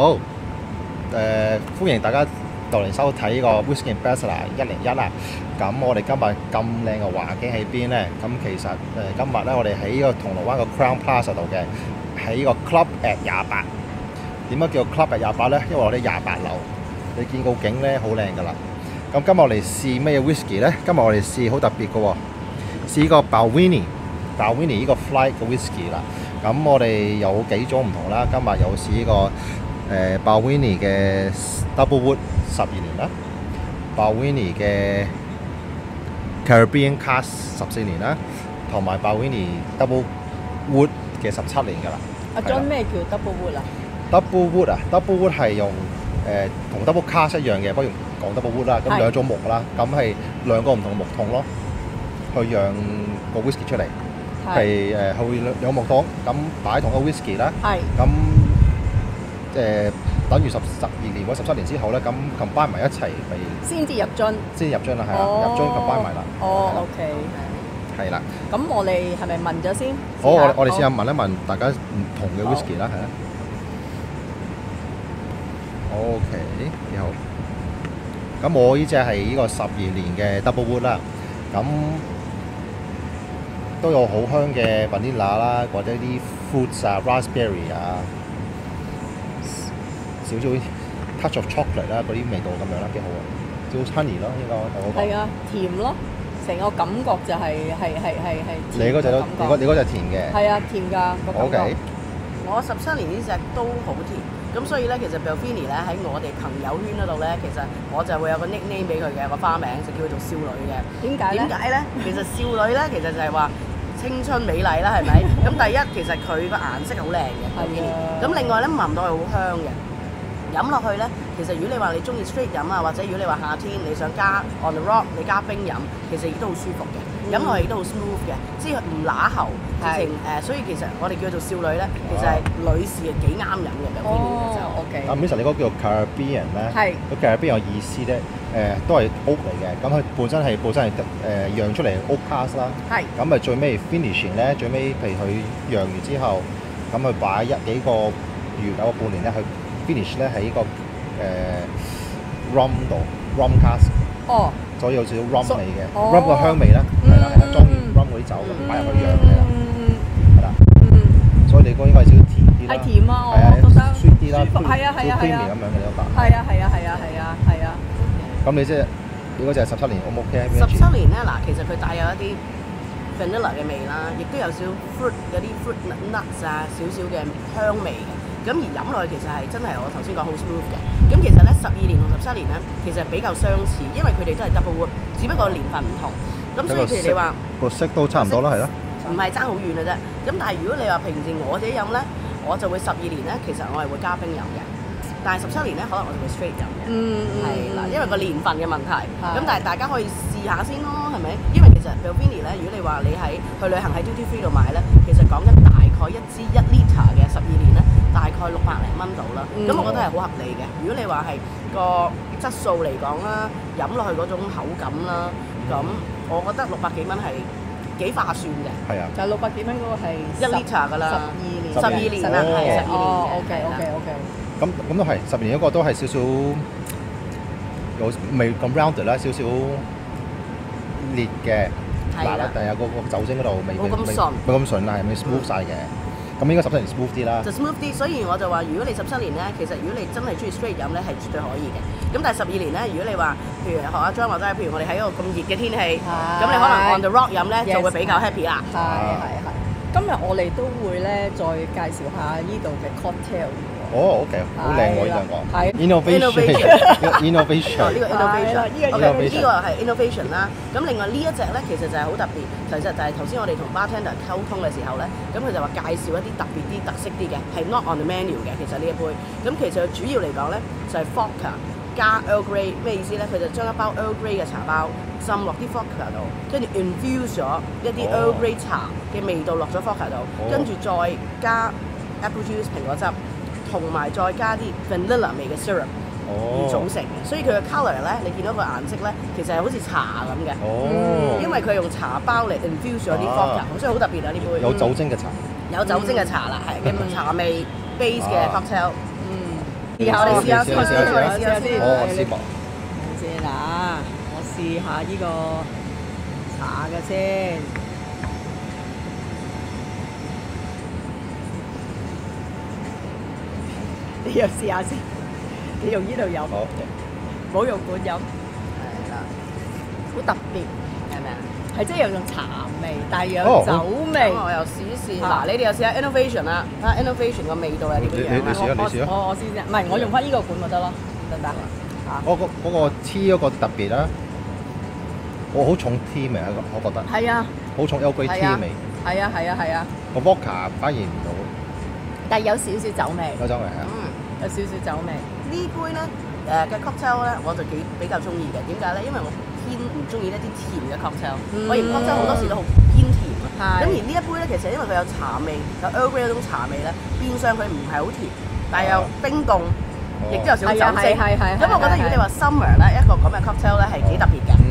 好，誒、歡迎大家到嚟收睇呢個 Whisky and Bachelor 一零一啦。咁我哋今日咁靚嘅環境喺邊呢？咁其實誒、今日咧，我哋喺呢個銅鑼灣個 Crown Plaza 度嘅，喺呢個 Club at 廿八。點解叫 Club at 廿八咧？因為我哋廿八樓，你見個景咧好靚噶啦。咁今日我哋試咩 whisky 咧？今日我哋試好特別嘅喎，試個 Balvenie Balvenie 呢個 Flight 嘅 whisky 啦。咁我哋有幾種唔同啦。今日有試呢、個誒、Balvenie 嘅 Double Wood 十二年啦，Balvenie 嘅 Caribbean Cast 十四年啦，同埋 Balvenie Double Wood 嘅十七年㗎啦。阿 John 咩叫 double wood 啊？Double Wood 啊，Double Wood 係用誒同、Double Cast 一樣嘅，不過用講 Double Wood 啦。咁係兩種木啦，咁係兩個唔同嘅木桶咯，去釀個 whisky 出嚟。係誒，佢會木桶咁擺同一個 whisky 啦。係咁誒、等於十十二年或者十七年之後咧，咁 combine 埋一齊咪先至入樽。先入樽啦，係啦，入樽 combine 埋啦。哦，OK。係啦。咁我哋係咪問咗先？好，我我哋試下好問一問大家唔同嘅 whisky 啦，係啦。OK，你好。咁我呢只係呢個十二年嘅 Double Wood 啦，咁都有好香嘅 vanilla 啦，或者啲 fruits 啊、raspberry 啊，少少 touch of chocolate 啦，嗰啲味道咁樣啦，幾好啊！少少 honey 咯，應該我。係啊，甜咯，成個感覺就係係係係係你嗰只都，你嗰你嗰只甜嘅。係啊，甜㗎個感 OK 覺。我十七年呢只都好甜，咁所以咧其實 Belfini 咧喺我哋朋友圈嗰度咧，其實我就會有個 nickname 俾佢嘅，有個花名就叫佢做少女嘅。點解咧？點解咧？其實少女咧，其實就係話青春美麗啦，係咪？咁第一其實佢個顏色好靚嘅係啊 Belvini，咁另外咧聞到係好香嘅。飲落去咧，其實如果你話你中意 straight 飲啊，或者如果你話夏天你想加 on the rock，你加冰飲，其實亦都好舒服嘅，飲落去亦都好 smooth 嘅，即係唔乸喉，直係情誒，所以其實我哋叫做少女咧，其實係女士係幾啱飲嘅嘅就。哦，OK。阿 Miss 你嗰個叫做 Caribbean 咧，係。個 Caribbean 有意思咧，誒、都係 oak 嚟嘅，咁佢本身係本身係誒釀出嚟 oak cask 啦，係。咁咪最尾 finishing 咧，最尾譬如佢釀完之後，咁佢擺一幾個月有個半年咧，佢 finish 咧喺個誒、rum 度 rum cask，哦，所以有少少 rum 所味嘅、哦。rum 個香味啦，係啦係啦，嗯裝完 rum 嗰啲酒咁擺入去釀係啦，嗯係啦，嗯，所以你嗰個應該係少少甜啲啦，係甜啊，我係啊覺得，sweet 啲啦，舒服。係啊係啊係啊。creamy 咁樣嘅呢個係啊係啊係啊係啊係啊，咁你即係你嗰隻係十七年 O 唔 OK 啊？十七年咧，嗱，其實佢帶有一啲 vanilla 嘅味啦，亦都有少 fruit 有啲 fruit nuts 啊，少少嘅香味嘅。咁而飲落去其實係真係我頭先講好 smooth 嘅。咁其實咧十二年同十七年咧，其實比較相似，因為佢哋都係 double wood，只不過年份唔同。咁所以譬如你話個色都差唔多啦，係啦。唔係爭好遠嘅啫。咁但係如果你話平時我自己飲咧，我就會十二年咧，其實我係會加冰飲嘅。但係十七年咧，可能我就會 straight 飲嘅。嗯係啦，因為個年份嘅問題。咁但係大家可以試下先咯，係咪？因為其實 Belvini 咧，如果你話你喺去旅行喺 duty free 度買咧，其實講緊大概一支一 litre 嘅十二年咧，大概六百零蚊到啦。嗯咁、我覺得係好合理嘅。如果你話係個質素嚟講啦，飲落去嗰種口感啦，咁我覺得六百幾蚊係幾划算嘅。係啊，就係六百幾蚊嗰個係一 litre 㗎啦十二年，十二年啦，係十二年嘅。哦，OK 係啦 OK OK，咁咁都係十年嗰個都係少少有未咁 rounded 啦，少少裂嘅係啦但係有個個酒精嗰度未咁順冇咁順啦，係咪 smooth 晒嘅？咁應該十七年 smooth 啲啦就。smooth 啲，所以我就話，如果你十七年咧，其實如果你真係中意 straight 飲咧，係絕對可以嘅。咁但係十二年咧，如果你話，譬如學阿張或者係譬如我哋喺一個咁熱嘅天氣，咁你可能 on the rock 飲咧就會比較 happy 啦。係係係。今日我哋都會咧再介紹下呢度嘅 cocktail 喎。哦，OK，好靚喎呢兩個。係 innovation，innovation。哦，呢個係 innovation，啦呢個 OK，innovation 呢個係 innovation 啦。咁另外呢一隻咧，其實就係好特別，其實就係頭先我哋同 bartender 溝通嘅時候咧，咁佢就話介紹一啲特別啲、特色啲嘅，係 not on the menu 嘅。其實呢一杯，咁其實主要嚟講咧就係 vodka 加 Earl Grey，咩意思咧？佢就將一包 Earl Grey 嘅茶包浸落啲 vodka 度，跟住 infuse 咗一啲哦 Earl Grey 茶嘅味道落咗 vodka 度，哦跟住再加 apple juice 蘋果汁，同埋再加啲 vanilla 味嘅 syrup。而哦。組成嘅，所以佢嘅 colour 咧，你見到個顏色咧，其實係好似茶咁嘅，哦。因為佢用茶包嚟 infuse 咗啲啊 vodka，所以好特別啊呢杯。有酒精嘅茶。有酒精嘅茶啦，係嘅茶味 base 嘅啊 cocktail。嗯，試下，我哋試下先，我哋試下先。好，我試望。等先啊！我試下呢個茶嘅先。你又試下先，你用呢度飲，好，唔好用管飲，係啦，好特別，係咪啊？係即係有種茶味，但係有酒味。咁我又試一試。啊嗱，你哋又試下 innovation 啦，睇下 innovation 個味道係點你你樣啦試。下你試下我我我先。先，唔係我用翻呢個管咪得咯，得唔得？啊，我個嗰個 T 嗰個特別啦，我好重 T 味啊，我覺得。係啊，好重 L Grade 係 T 啊味。係啊，係啊，係啊，個 Vodka 反而唔到，但係有少少酒味，嗰種嚟啊。嗯。有少少酒味。呢杯咧誒嘅 cocktail 咧，我就幾比較中意嘅。點解咧？因為我偏唔中意一啲甜嘅 cocktail，、嗯我嫌 cocktail 好多時都好偏甜啊。係咁而呢一杯咧，其實因為佢有茶味，有 Earl Grey 嗰種茶味咧，變相佢唔係好甜，但係又冰凍，亦都有少少酒精。係啊係係係咁我覺得如果你話 summer 咧，一個咁嘅 cocktail 咧係幾特別嘅。嗯，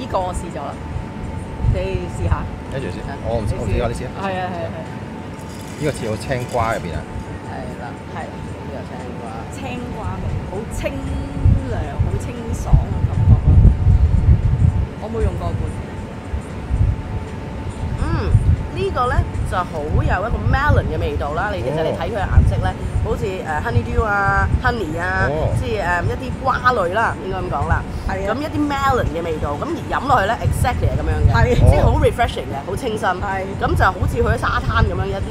呢個我試咗啦，你試下。跟住先，我唔知我試下你試下。係啊係啊係啊，呢個似好青瓜入邊啊。係啦，係呢個青瓜。青瓜味，好清涼、好清爽嘅感覺咯。我冇用過罐，嗯，呢個咧就好有一個 melon 嘅味道啦。你其實你睇佢嘅顏色咧，好似誒 honeydew 啊、honey 啊哦，即係誒一啲瓜類啦，應該咁講啦。咁一啲 melon 嘅味道，咁而飲落去咧，exactly 係咁樣嘅，係即係好 refreshing 嘅，好清新。係咁就好似去咗沙灘咁樣一啲